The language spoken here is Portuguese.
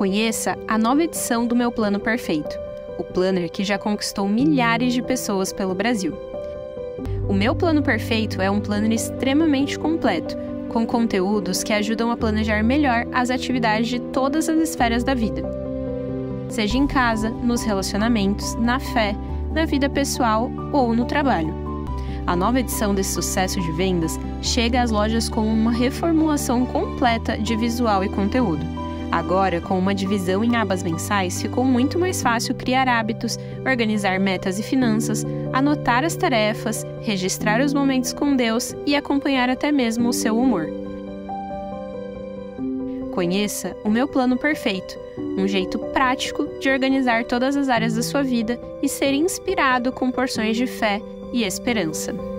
Conheça a nova edição do meu Plano Perfeito, o planner que já conquistou milhares de pessoas pelo Brasil. O meu Plano Perfeito é um planner extremamente completo, com conteúdos que ajudam a planejar melhor as atividades de todas as esferas da vida. Seja em casa, nos relacionamentos, na fé, na vida pessoal ou no trabalho. A nova edição desse sucesso de vendas chega às lojas com uma reformulação completa de visual e conteúdo. Agora, com uma divisão em abas mensais, ficou muito mais fácil criar hábitos, organizar metas e finanças, anotar as tarefas, registrar os momentos com Deus e acompanhar até mesmo o seu humor. Conheça o meu plano perfeito, um jeito prático de organizar todas as áreas da sua vida e ser inspirado com porções de fé e esperança.